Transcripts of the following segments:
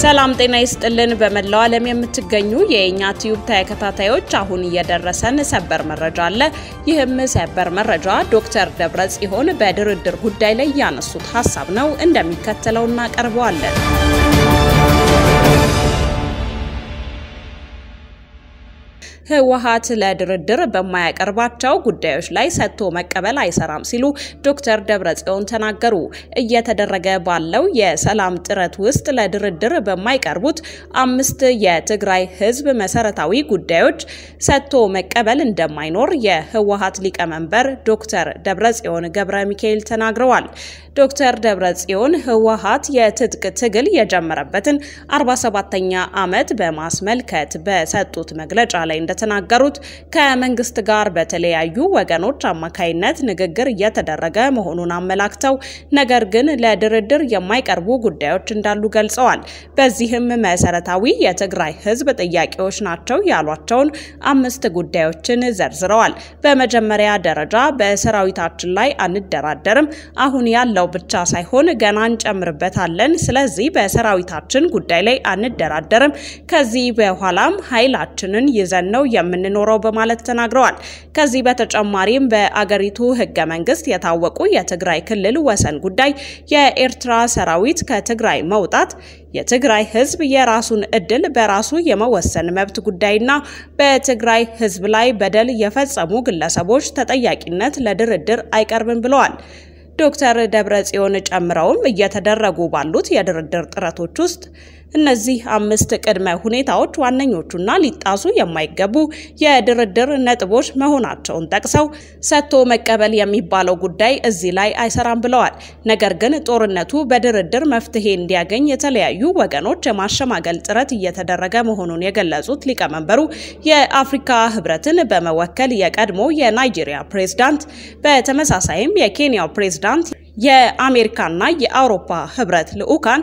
ሰላም ጤና ይስጥልን። በመላው ዓለም የምትገኙ የእኛ ቲዩብ ተከታታዮች አሁን እየደረሰን ሰበር መረጃ አለ። ይህም ሰበር መረጃ ዶክተር ደብረጽዮን በድርድር ጉዳይ ላይ ያነሱት ሀሳብ ነው። እንደሚከተለው እናቀርበዋለን። ህወሓት ለድርድር በማያቀርባቸው ጉዳዮች ላይ ሰጥቶ መቀበል አይሰራም ሲሉ ዶክተር ደብረጽዮን ተናገሩ። እየተደረገ ባለው የሰላም ጥረት ውስጥ ለድርድር በማይቀርቡት አምስት የትግራይ ህዝብ መሰረታዊ ጉዳዮች ሰጥቶ መቀበል እንደማይኖር የህወሓት ሊቀመንበር ዶክተር ደብረጽዮን ገብረ ሚካኤል ተናግረዋል። ዶክተር ደብረጽዮን ህወሓት የትጥቅ ትግል የጀመረበትን 47ኛ ዓመት በማስመልከት በሰጡት መግለጫ ላይ እንደተናገሩት ከመንግስት ጋር በተለያዩ ወገኖች አማካይነት ንግግር እየተደረገ መሆኑን አመላክተው ነገር ግን ለድርድር የማይቀርቡ ጉዳዮች እንዳሉ ገልጸዋል። በዚህም መሰረታዊ የትግራይ ህዝብ ጥያቄዎች ናቸው ያሏቸውን አምስት ጉዳዮችን ዘርዝረዋል። በመጀመሪያ ደረጃ በሰራዊታችን ላይ አንደራደርም አሁን ያለው ብቻ ሳይሆን ገና እንጨምርበታለን። ስለዚህ በሰራዊታችን ጉዳይ ላይ አንደራደርም። ከዚህ በኋላም ኃይላችንን ይዘን ነው የምንኖረው በማለት ተናግረዋል። ከዚህ በተጨማሪም በአገሪቱ ህገ መንግስት የታወቁ የትግራይ ክልል ወሰን ጉዳይ፣ የኤርትራ ሰራዊት ከትግራይ መውጣት፣ የትግራይ ህዝብ የራሱን እድል በራሱ የመወሰን መብት ጉዳይና በትግራይ ህዝብ ላይ በደል የፈጸሙ ግለሰቦች ተጠያቂነት ለድርድር አይቀርብም ብለዋል። ዶክተር ደብረጽዮን ጨምረውም እየተደረጉ ባሉት የድርድር ጥረቶች ውስጥ እነዚህ አምስት ቅድመ ሁኔታዎች ዋነኞቹና ሊጣሱ የማይገቡ የድርድር ነጥቦች መሆናቸውን ጠቅሰው ሰጥቶ መቀበል የሚባለው ጉዳይ እዚህ ላይ አይሰራም ብለዋል። ነገር ግን ጦርነቱ በድርድር መፍትሄ እንዲያገኝ የተለያዩ ወገኖች የማሸማገል ጥረት እየተደረገ መሆኑን የገለጹት ሊቀመንበሩ የአፍሪካ ህብረትን በመወከል የቀድሞ የናይጄሪያ ፕሬዝዳንት፣ በተመሳሳይም የኬንያው ፕሬዝዳንት የአሜሪካና የአውሮፓ ህብረት ልዑካን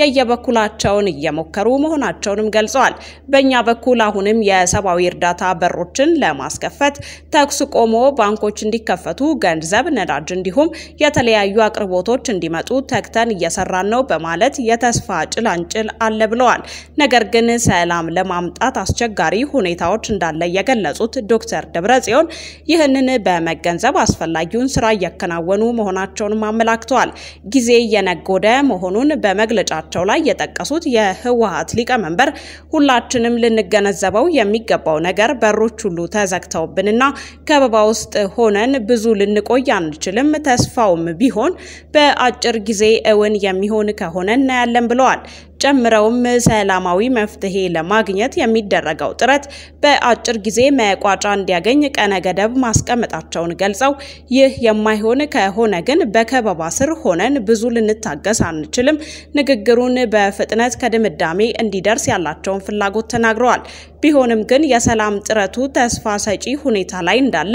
የየበኩላቸውን እየሞከሩ መሆናቸውንም ገልጸዋል። በእኛ በኩል አሁንም የሰብአዊ እርዳታ በሮችን ለማስከፈት ተኩስ ቆሞ ባንኮች እንዲከፈቱ፣ ገንዘብ፣ ነዳጅ እንዲሁም የተለያዩ አቅርቦቶች እንዲመጡ ተግተን እየሰራን ነው በማለት የተስፋ ጭላንጭል አለ ብለዋል። ነገር ግን ሰላም ለማምጣት አስቸጋሪ ሁኔታዎች እንዳለ የገለጹት ዶክተር ደብረጽዮን ይህንን በመገንዘብ አስፈላጊውን ስራ እያከናወኑ መሆናቸውንም አመላክተዋል። ጊዜ የነጎደ መሆኑን በመግለጫ ቸው ላይ የጠቀሱት የህወሓት ሊቀመንበር ሁላችንም ልንገነዘበው የሚገባው ነገር በሮች ሁሉ ተዘግተውብንና ከበባ ውስጥ ሆነን ብዙ ልንቆይ አንችልም። ተስፋውም ቢሆን በአጭር ጊዜ እውን የሚሆን ከሆነ እናያለን ብለዋል። ጨምረውም ሰላማዊ መፍትሄ ለማግኘት የሚደረገው ጥረት በአጭር ጊዜ መቋጫ እንዲያገኝ ቀነ ገደብ ማስቀመጣቸውን ገልጸው ይህ የማይሆን ከሆነ ግን በከበባ ስር ሆነን ብዙ ልንታገስ አንችልም፣ ንግግሩን በፍጥነት ከድምዳሜ እንዲደርስ ያላቸውን ፍላጎት ተናግረዋል። ቢሆንም ግን የሰላም ጥረቱ ተስፋ ሰጪ ሁኔታ ላይ እንዳለ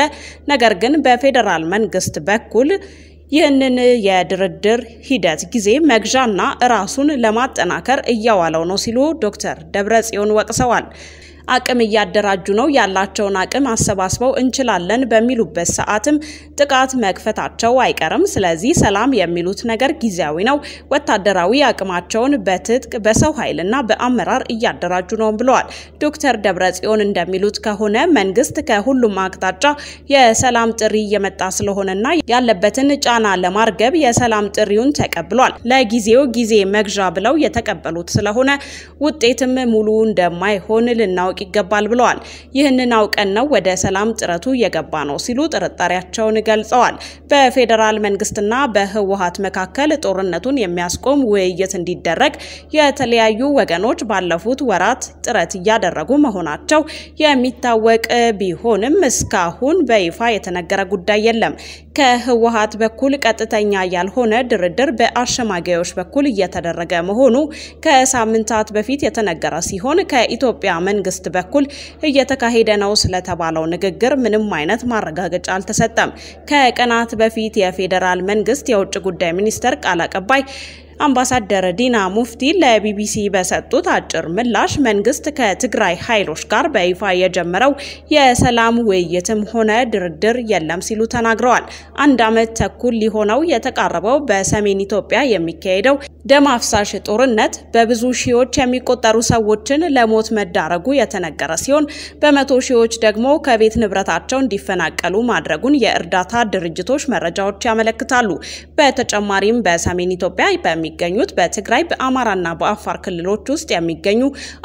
ነገር ግን በፌዴራል መንግስት በኩል ይህንን የድርድር ሂደት ጊዜ መግዣና ራሱን ለማጠናከር እያዋለው ነው ሲሉ ዶክተር ደብረጽዮን ወቅሰዋል። አቅም እያደራጁ ነው። ያላቸውን አቅም አሰባስበው እንችላለን በሚሉበት ሰዓትም ጥቃት መክፈታቸው አይቀርም። ስለዚህ ሰላም የሚሉት ነገር ጊዜያዊ ነው። ወታደራዊ አቅማቸውን በትጥቅ በሰው ኃይልና በአመራር እያደራጁ ነው ብለዋል። ዶክተር ደብረጽዮን እንደሚሉት ከሆነ መንግስት ከሁሉም አቅጣጫ የሰላም ጥሪ እየመጣ ስለሆነና ያለበትን ጫና ለማርገብ የሰላም ጥሪውን ተቀብሏል። ለጊዜው ጊዜ መግዣ ብለው የተቀበሉት ስለሆነ ውጤትም ሙሉ እንደማይሆን ልናውቅ ይገባል ብለዋል። ይህንን አውቀን ነው ወደ ሰላም ጥረቱ የገባ ነው ሲሉ ጥርጣሬያቸውን ገልጸዋል። በፌዴራል መንግስትና በህወሓት መካከል ጦርነቱን የሚያስቆም ውይይት እንዲደረግ የተለያዩ ወገኖች ባለፉት ወራት ጥረት እያደረጉ መሆናቸው የሚታወቅ ቢሆንም እስካሁን በይፋ የተነገረ ጉዳይ የለም። ከህወሓት በኩል ቀጥተኛ ያልሆነ ድርድር በአሸማጋዮች በኩል እየተደረገ መሆኑ ከሳምንታት በፊት የተነገረ ሲሆን ከኢትዮጵያ መንግስት በኩል እየተካሄደ ነው ስለተባለው ንግግር ምንም አይነት ማረጋገጫ አልተሰጠም። ከቀናት በፊት የፌዴራል መንግስት የውጭ ጉዳይ ሚኒስቴር ቃል አቀባይ አምባሳደር ዲና ሙፍቲ ለቢቢሲ በሰጡት አጭር ምላሽ መንግስት ከትግራይ ኃይሎች ጋር በይፋ የጀመረው የሰላም ውይይትም ሆነ ድርድር የለም ሲሉ ተናግረዋል። አንድ ዓመት ተኩል ሊሆነው የተቃረበው በሰሜን ኢትዮጵያ የሚካሄደው ደም አፍሳሽ ጦርነት በብዙ ሺዎች የሚቆጠሩ ሰዎችን ለሞት መዳረጉ የተነገረ ሲሆን በመቶ ሺዎች ደግሞ ከቤት ንብረታቸው እንዲፈናቀሉ ማድረጉን የእርዳታ ድርጅቶች መረጃዎች ያመለክታሉ። በተጨማሪም በሰሜን ኢትዮጵያ በሚገኙት በትግራይ በአማራና በአፋር ክልሎች ውስጥ የሚገኙ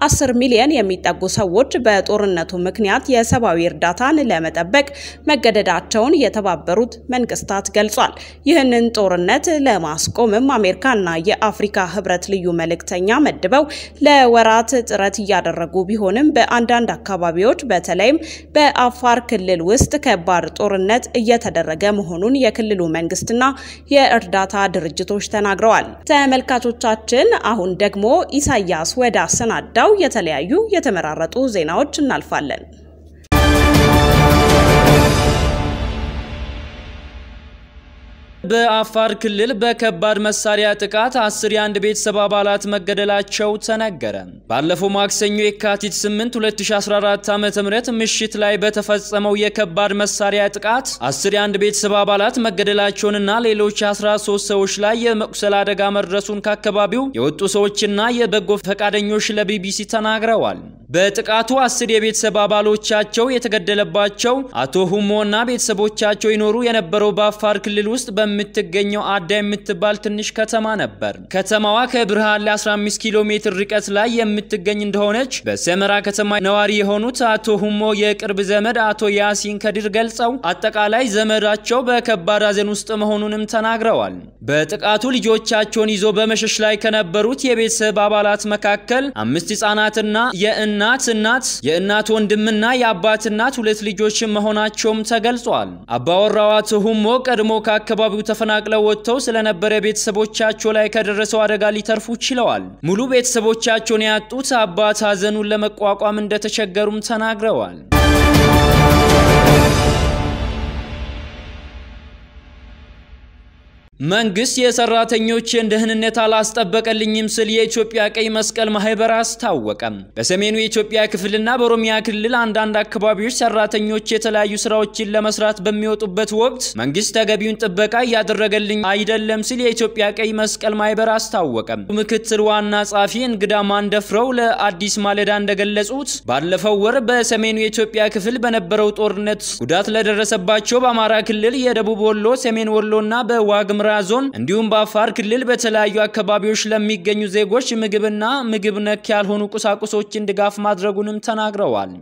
አስር ሚሊዮን የሚጠጉ ሰዎች በጦርነቱ ምክንያት የሰብአዊ እርዳታን ለመጠበቅ መገደዳቸውን የተባበሩት መንግስታት ገልጿል። ይህንን ጦርነት ለማስቆምም አሜሪካና የአፍሪካ ህብረት ልዩ መልእክተኛ መድበው ለወራት ጥረት እያደረጉ ቢሆንም በአንዳንድ አካባቢዎች በተለይም በአፋር ክልል ውስጥ ከባድ ጦርነት እየተደረገ መሆኑን የክልሉ መንግስትና የእርዳታ ድርጅቶች ተናግረዋል። ተመልካቾቻችን አሁን ደግሞ ኢሳያስ ወደ አሰናዳው የተለያዩ የተመራረጡ ዜናዎች እናልፋለን። በአፋር ክልል በከባድ መሳሪያ ጥቃት አስር የአንድ ቤተሰብ አባላት መገደላቸው ተነገረ። ባለፈው ማክሰኞ የካቲት 8 2014 ዓ.ም ምሽት ላይ በተፈጸመው የከባድ መሳሪያ ጥቃት አስር የአንድ ቤተሰብ አባላት መገደላቸውንና ሌሎች 13 ሰዎች ላይ የመቁሰል አደጋ መድረሱን ከአካባቢው የወጡ ሰዎችና የበጎ ፈቃደኞች ለቢቢሲ ተናግረዋል። በጥቃቱ አስር የቤተሰብ አባሎቻቸው የተገደለባቸው አቶ ሁሞ እና ቤተሰቦቻቸው ይኖሩ የነበረው በአፋር ክልል ውስጥ በምትገኘው አዳ የምትባል ትንሽ ከተማ ነበር። ከተማዋ ከብርሃን ለ15 ኪሎ ሜትር ርቀት ላይ የምትገኝ እንደሆነች በሰመራ ከተማ ነዋሪ የሆኑት አቶ ሁሞ የቅርብ ዘመድ አቶ ያሲን ከድር ገልጸው አጠቃላይ ዘመዳቸው በከባድ ሐዘን ውስጥ መሆኑንም ተናግረዋል። በጥቃቱ ልጆቻቸውን ይዞ በመሸሽ ላይ ከነበሩት የቤተሰብ አባላት መካከል አምስት ህጻናትና የእናት እናት የእናት ወንድምና የአባት እናት ሁለት ልጆች መሆናቸውም ተገልጿል። አባወራው አቶ ሁሞ ቀድሞ ከአካባቢው ተፈናቅለው ወጥተው ስለነበረ ቤተሰቦቻቸው ላይ ከደረሰው አደጋ ሊተርፉ ችለዋል። ሙሉ ቤተሰቦቻቸውን ያጡት አባት ሐዘኑን ለመቋቋም እንደተቸገሩም ተናግረዋል። መንግስት የሰራተኞችን ደህንነት አላስጠበቀልኝም ስል የኢትዮጵያ ቀይ መስቀል ማህበር አስታወቀም። በሰሜኑ የኢትዮጵያ ክፍልና በኦሮሚያ ክልል አንዳንድ አካባቢዎች ሰራተኞች የተለያዩ ስራዎችን ለመስራት በሚወጡበት ወቅት መንግስት ተገቢውን ጥበቃ እያደረገልኝ አይደለም ሲል የኢትዮጵያ ቀይ መስቀል ማህበር አስታወቀም። ምክትል ዋና ጸሐፊ እንግዳ ማንደፍረው ለአዲስ ማለዳ እንደገለጹት ባለፈው ወር በሰሜኑ የኢትዮጵያ ክፍል በነበረው ጦርነት ጉዳት ለደረሰባቸው በአማራ ክልል የደቡብ ወሎ፣ ሰሜን ወሎና በዋግምራ ዞን እንዲሁም በአፋር ክልል በተለያዩ አካባቢዎች ለሚገኙ ዜጎች ምግብና ምግብ ነክ ያልሆኑ ቁሳቁሶችን ድጋፍ ማድረጉንም ተናግረዋል።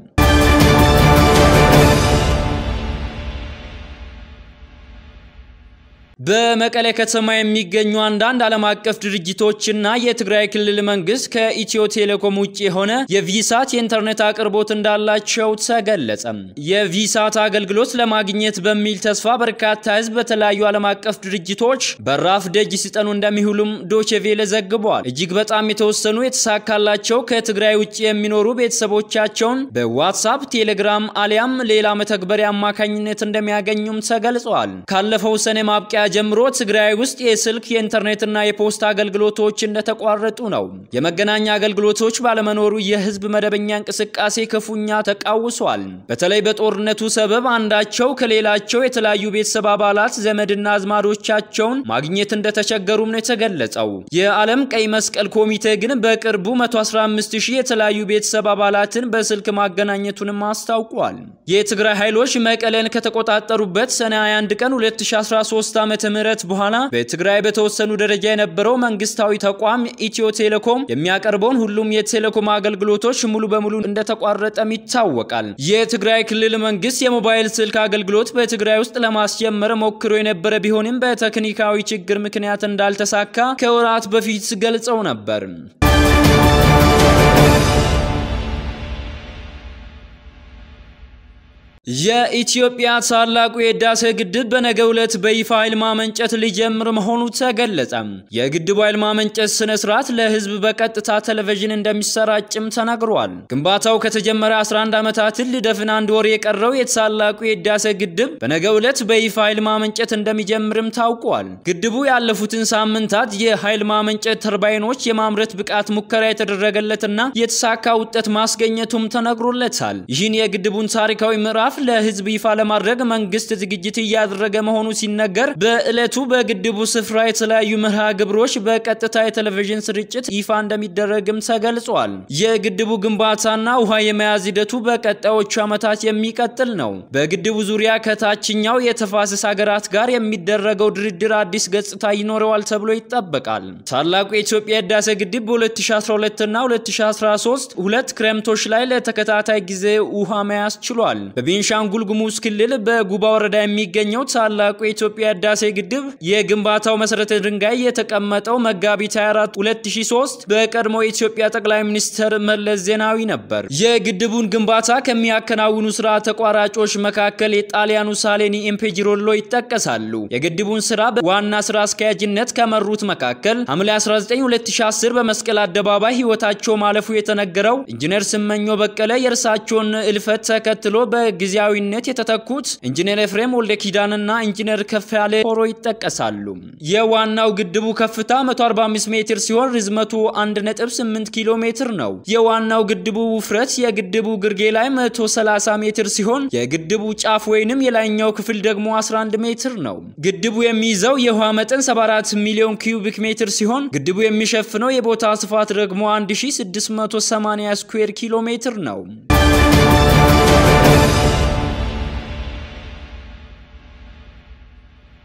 በመቀሌ ከተማ የሚገኙ አንዳንድ ዓለም አቀፍ ድርጅቶችና የትግራይ ክልል መንግስት ከኢትዮ ቴሌኮም ውጭ የሆነ የቪሳት የኢንተርኔት አቅርቦት እንዳላቸው ተገለጸ። የቪሳት አገልግሎት ለማግኘት በሚል ተስፋ በርካታ ህዝብ በተለያዩ ዓለም አቀፍ ድርጅቶች በራፍ ደጅ ሲጠኑ እንደሚውሉም ዶቼቬለ ዘግቧል። እጅግ በጣም የተወሰኑ የተሳካላቸው ከትግራይ ውጭ የሚኖሩ ቤተሰቦቻቸውን በዋትሳፕ፣ ቴሌግራም አሊያም ሌላ መተግበሪያ አማካኝነት እንደሚያገኙም ተገልጿል። ካለፈው ሰኔ ማብቂያ ጀምሮ ትግራይ ውስጥ የስልክ የኢንተርኔትና የፖስታ አገልግሎቶች እንደተቋረጡ ነው። የመገናኛ አገልግሎቶች ባለመኖሩ የህዝብ መደበኛ እንቅስቃሴ ክፉኛ ተቃውሷል። በተለይ በጦርነቱ ሰበብ አንዳቸው ከሌላቸው የተለያዩ ቤተሰብ አባላት ዘመድና አዝማዶቻቸውን ማግኘት እንደተቸገሩም ነው የተገለጸው። የዓለም ቀይ መስቀል ኮሚቴ ግን በቅርቡ 115 ሺህ የተለያዩ ቤተሰብ አባላትን በስልክ ማገናኘቱንም አስታውቋል። የትግራይ ኃይሎች መቀለን ከተቆጣጠሩበት ሰኔ 21 ቀን 2013 ዓ ምህረት በኋላ በትግራይ በተወሰኑ ደረጃ የነበረው መንግስታዊ ተቋም ኢትዮ ቴሌኮም የሚያቀርበውን ሁሉም የቴሌኮም አገልግሎቶች ሙሉ በሙሉ እንደተቋረጠም ይታወቃል። የትግራይ ክልል መንግስት የሞባይል ስልክ አገልግሎት በትግራይ ውስጥ ለማስጀመር ሞክሮ የነበረ ቢሆንም በቴክኒካዊ ችግር ምክንያት እንዳልተሳካ ከወራት በፊት ገልጸው ነበር። የኢትዮጵያ ታላቁ የህዳሴ ግድብ በነገው ዕለት በይፋ ኃይል ማመንጨት ሊጀምር መሆኑ ተገለጸ። የግድቡ ኃይል ማመንጨት ስነ ስርዓት ለህዝብ በቀጥታ ቴሌቪዥን እንደሚሰራጭም ተነግሯል። ግንባታው ከተጀመረ 11 ዓመታትን ሊደፍን አንድ ወር የቀረው የታላቁ የህዳሴ ግድብ በነገው ዕለት በይፋ ኃይል ማመንጨት እንደሚጀምርም ታውቋል። ግድቡ ያለፉትን ሳምንታት የኃይል ማመንጨት ተርባይኖች የማምረት ብቃት ሙከራ የተደረገለትና የተሳካ ውጤት ማስገኘቱም ተነግሮለታል። ይህን የግድቡን ታሪካዊ ምዕራፍ ለህዝብ ይፋ ለማድረግ መንግስት ዝግጅት እያደረገ መሆኑ ሲነገር በዕለቱ በግድቡ ስፍራ የተለያዩ መርሃ ግብሮች በቀጥታ የቴሌቪዥን ስርጭት ይፋ እንደሚደረግም ተገልጿል። የግድቡ ግንባታና ውሃ የመያዝ ሂደቱ በቀጣዮቹ ዓመታት የሚቀጥል ነው። በግድቡ ዙሪያ ከታችኛው የተፋሰስ ሀገራት ጋር የሚደረገው ድርድር አዲስ ገጽታ ይኖረዋል ተብሎ ይጠበቃል። ታላቁ የኢትዮጵያ ህዳሴ ግድብ በ2012 እና 2013 ሁለት ክረምቶች ላይ ለተከታታይ ጊዜ ውሃ መያዝ ችሏል። በቤንሻንጉል ጉሙዝ ክልል በጉባ ወረዳ የሚገኘው ታላቁ የኢትዮጵያ ህዳሴ ግድብ የግንባታው መሰረተ ድንጋይ የተቀመጠው መጋቢት 24 2003 በቀድሞ የኢትዮጵያ ጠቅላይ ሚኒስትር መለስ ዜናዊ ነበር። የግድቡን ግንባታ ከሚያከናውኑ ስራ ተቋራጮች መካከል የጣሊያኑ ሳሌኒ ኢምፔጅሮሎ ይጠቀሳሉ። የግድቡን ስራ በዋና ስራ አስኪያጅነት ከመሩት መካከል ሐምሌ 19 2010 በመስቀል አደባባይ ህይወታቸው ማለፉ የተነገረው ኢንጂነር ስመኞ በቀለ የእርሳቸውን እልፈት ተከትሎ በጊዜያዊነት የተተኩት ኢንጂነር ኤፍሬም ወልደ ኪዳንና ኢንጂነር ከፍያለ ሆሮ ይጠቀሳሉ። የዋናው ግድቡ ከፍታ 145 ሜትር ሲሆን ርዝመቱ 1.8 ኪሎ ሜትር ነው። የዋናው ግድቡ ውፍረት የግድቡ ግርጌ ላይ 130 ሜትር ሲሆን የግድቡ ጫፍ ወይንም የላይኛው ክፍል ደግሞ 11 ሜትር ነው። ግድቡ የሚይዘው የውሃ መጠን 74 ሚሊዮን ኪዩቢክ ሜትር ሲሆን ግድቡ የሚሸፍነው የቦታ ስፋት ደግሞ 1680 ስኩዌር ኪሎ ሜትር ነው።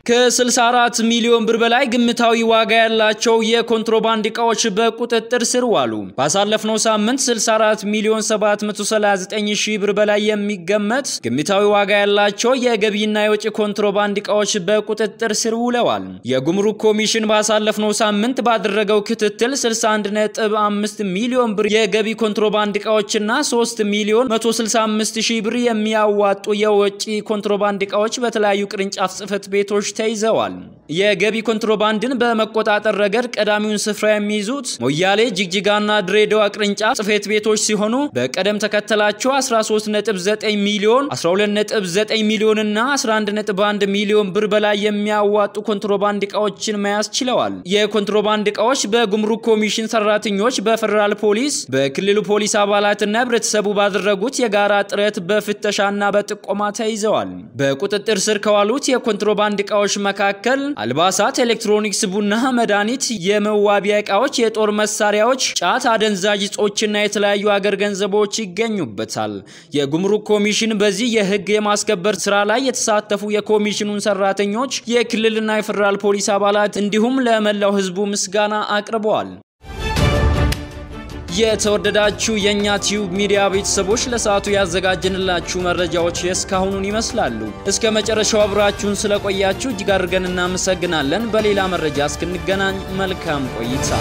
ከ64 ሚሊዮን ብር በላይ ግምታዊ ዋጋ ያላቸው የኮንትሮባንድ ዕቃዎች በቁጥጥር ስር ዋሉ። ባሳለፍነው ሳምንት 64 ሚሊዮን 739 ሺህ ብር በላይ የሚገመት ግምታዊ ዋጋ ያላቸው የገቢና የወጪ ኮንትሮባንድ ዕቃዎች በቁጥጥር ስር ውለዋል። የጉምሩክ ኮሚሽን ባሳለፍነው ሳምንት ባደረገው ክትትል 61.5 ሚሊዮን ብር የገቢ ኮንትሮባንድ ዕቃዎችና 3 ሚሊዮን 165 ሺህ ብር የሚያዋጡ የወጪ ኮንትሮባንድ ዕቃዎች በተለያዩ ቅርንጫፍ ጽህፈት ቤቶች ተይዘዋል። የገቢ ኮንትሮባንድን በመቆጣጠር ረገድ ቀዳሚውን ስፍራ የሚይዙት ሞያሌ፣ ጅግጅጋና ድሬዳዋ ቅርንጫፍ ጽሕፈት ቤቶች ሲሆኑ በቅደም ተከተላቸው 13.9 ሚሊዮን፣ 12.9 ሚሊዮን እና 11.1 ሚሊዮን ብር በላይ የሚያዋጡ ኮንትሮባንድ ዕቃዎችን መያዝ ችለዋል። የኮንትሮባንድ ዕቃዎች በጉምሩክ ኮሚሽን ሰራተኞች፣ በፌዴራል ፖሊስ፣ በክልሉ ፖሊስ አባላትና ህብረተሰቡ ባደረጉት የጋራ ጥረት በፍተሻና በጥቆማ ተይዘዋል። በቁጥጥር ስር ከዋሉት የኮንትሮባንድ ዕቃዎች መካከል አልባሳት፣ ኤሌክትሮኒክስ፣ ቡና፣ መድኃኒት፣ የመዋቢያ ዕቃዎች፣ የጦር መሳሪያዎች፣ ጫት፣ አደንዛዥ እጾችና የተለያዩ አገር ገንዘቦች ይገኙበታል። የጉምሩክ ኮሚሽን በዚህ የህግ የማስከበር ስራ ላይ የተሳተፉ የኮሚሽኑን ሰራተኞች፣ የክልልና የፌዴራል ፖሊስ አባላት እንዲሁም ለመላው ህዝቡ ምስጋና አቅርበዋል። የተወደዳችሁ የእኛ ቲዩብ ሚዲያ ቤተሰቦች ለሰዓቱ ያዘጋጀንላችሁ መረጃዎች የእስካሁኑን ይመስላሉ። እስከ መጨረሻው አብራችሁን ስለቆያችሁ እጅግ አድርገን እናመሰግናለን። በሌላ መረጃ እስክንገናኝ መልካም ቆይታ